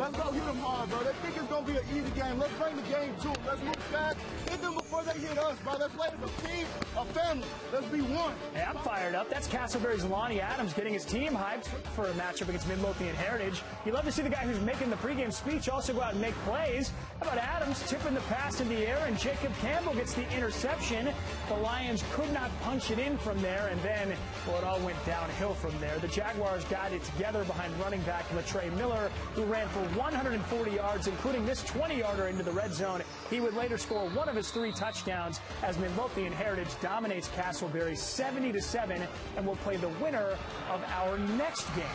Let's go hit them hard, bro. They think it's going to be an easy game. Let's bring the game to them. Let's move fast. Us, bro. Let's play as a team, a family. Let's be one. Hey, I'm fired up. That's Castleberry's Lonnie Adams getting his team hyped for a matchup against Midlothian Heritage. You love to see the guy who's making the pregame speech also go out and make plays. How about Adams tipping the pass in the air and Jacob Campbell gets the interception. The Lions could not punch it in from there, and then, well, it all went downhill from there. The Jaguars got it together behind running back Latray Miller, who ran for 140 yards, including this 20-yarder into the red zone. He would later score one of his three touchdowns as Midlothian Heritage dominates Castleberry 70 to 7 and will play the winner of our next game.